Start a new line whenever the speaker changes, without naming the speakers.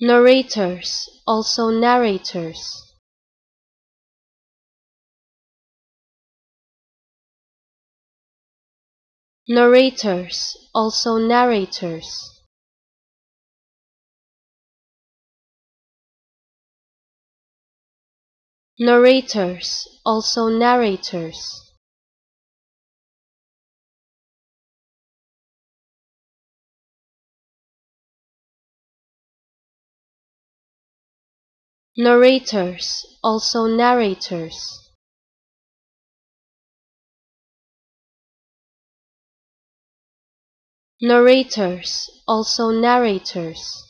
narrators, also narrators. narrators, also narrators. narrators, also narrators. Narrators, also narrators. narrators, also narrators.